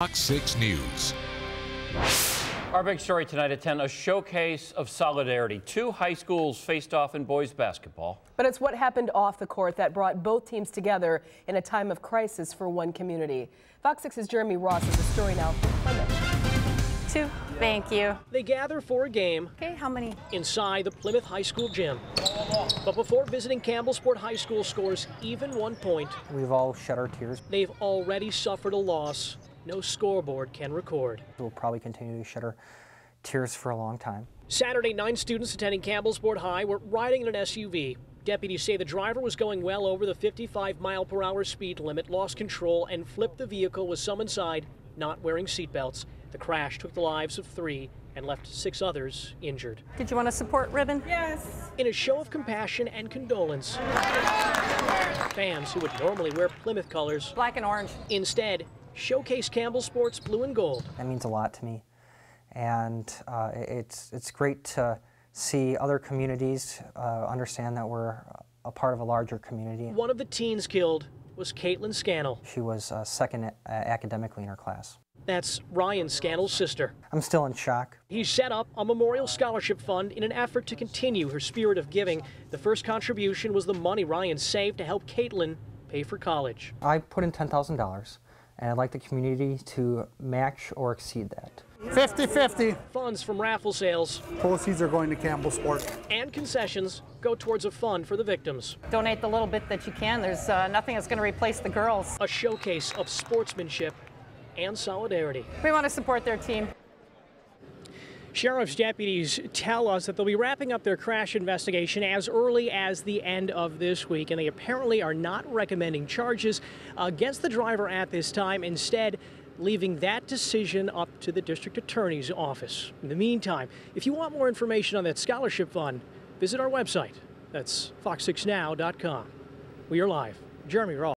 Fox 6 News. Our big story tonight at 10, a showcase of solidarity. Two high schools faced off in boys basketball. But it's what happened off the court that brought both teams together in a time of crisis for one community. Fox 6's Jeremy Ross has a story now from Plymouth. Two. Thank you. They gather for a game Okay, how many? inside the Plymouth High School gym. But before visiting Campbellsport High School scores even one point, We've all shed our tears. they've already suffered a loss no scoreboard can record. We'll probably continue to shed our tears for a long time. Saturday, nine students attending Campbellsport High were riding in an SUV. Deputies say the driver was going well over the 55 mile per hour speed limit, lost control, and flipped the vehicle with some inside not wearing seatbelts. The crash took the lives of three and left six others injured. Did you want a support ribbon? Yes. In a show of compassion and condolence, fans who would normally wear Plymouth colors Black and orange. instead showcase Campbellsport's blue and gold. That means a lot to me. And uh, it's, it's great to see other communities uh, understand that we're a part of a larger community. One of the teens killed was Caitlin Scannell. She was uh, second academically in her class. That's Ryan Scannell's sister. I'm still in shock. He set up a memorial scholarship fund in an effort to continue her spirit of giving. The first contribution was the money Ryan saved to help Caitlin pay for college. I put in $10,000 and I'd like the community to match or exceed that. 50-50. Funds from raffle sales Proceeds are going to Campbellsport. and concessions go towards a fund for the victims. Donate the little bit that you can. There's uh, nothing that's going to replace the girls. A showcase of sportsmanship and solidarity. We want to support their team. Sheriff's deputies tell us that they'll be wrapping up their crash investigation as early as the end of this week, and they apparently are not recommending charges against the driver at this time, instead, leaving that decision up to the district attorney's office. In the meantime, if you want more information on that scholarship fund, visit our website. That's fox6now.com. We are live. Jeremy Ross.